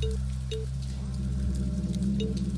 Thank you.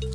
You